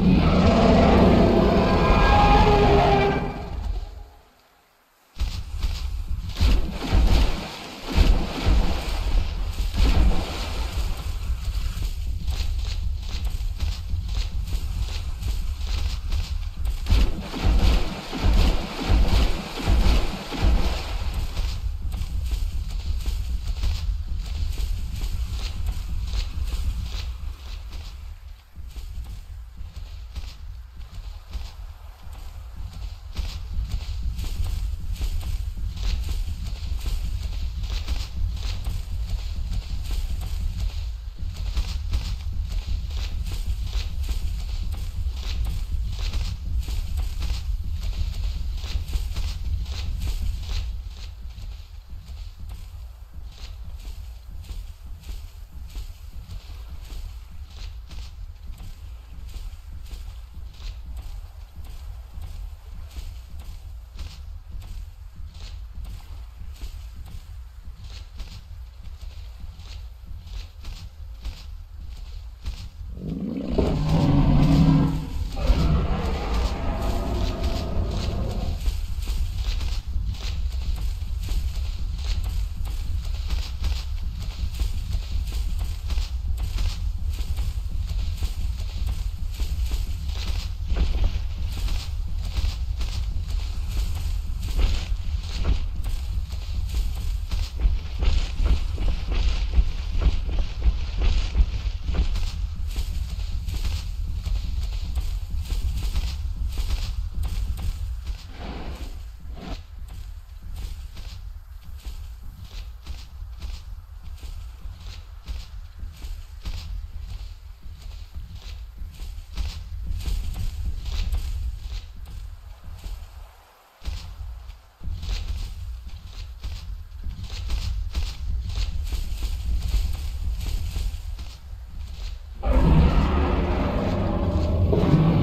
Yeah. you.